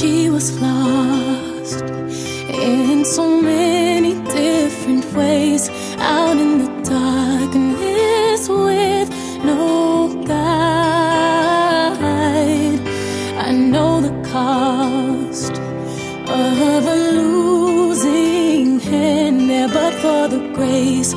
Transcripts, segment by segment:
she was lost in so many different ways, out in the darkness with no guide. I know the cost of a losing hand there, but for the grace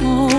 so